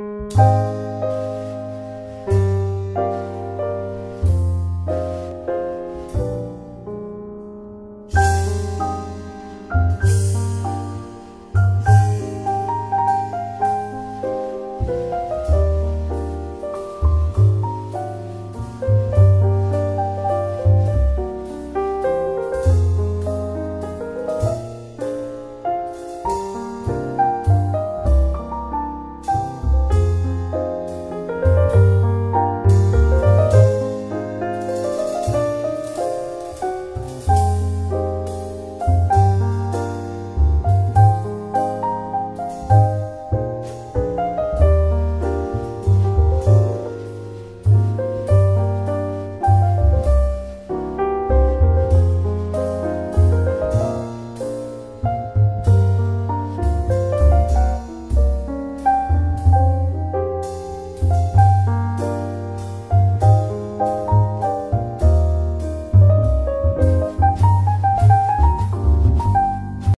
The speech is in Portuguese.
Música